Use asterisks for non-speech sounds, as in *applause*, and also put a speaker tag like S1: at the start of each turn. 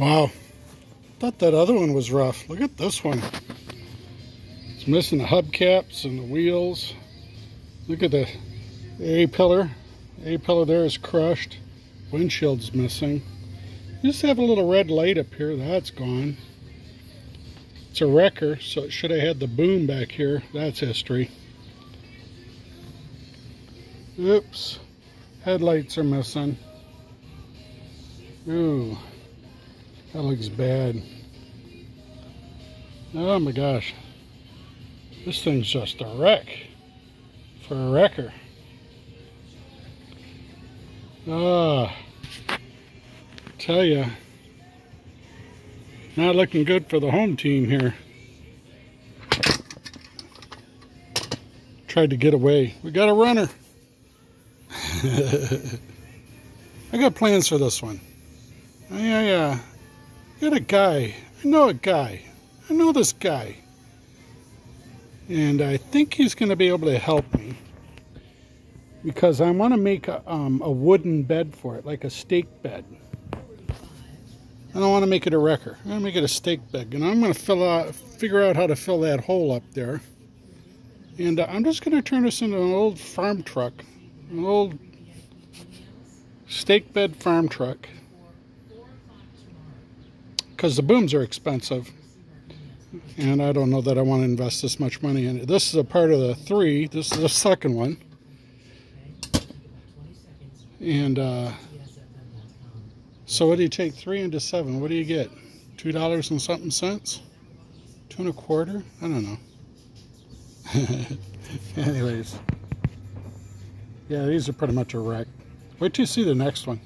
S1: Wow. Thought that other one was rough. Look at this one. It's missing the hubcaps and the wheels. Look at the A-pillar. A-pillar there is crushed. Windshield's missing. You just have a little red light up here. That's gone. It's a wrecker, so it should have had the boom back here. That's history. Oops. Headlights are missing. Ooh. That looks bad. Oh my gosh. This thing's just a wreck. For a wrecker. Ah. Tell ya. Not looking good for the home team here. Tried to get away. We got a runner. *laughs* I got plans for this one. Yeah, yeah. Got a guy. I know a guy. I know this guy. And I think he's going to be able to help me. Because I want to make a, um, a wooden bed for it, like a stake bed. I don't want to make it a wrecker. I'm going to make it a stake bed. And I'm going to fill out, figure out how to fill that hole up there. And uh, I'm just going to turn this into an old farm truck. An old stake bed farm truck because the booms are expensive and I don't know that I want to invest this much money in it. This is a part of the three. This is the second one. And uh, so what do you take three into seven? What do you get? Two dollars and something cents? Two and a quarter? I don't know. *laughs* Anyways. Yeah, these are pretty much a wreck. Wait till you see the next one.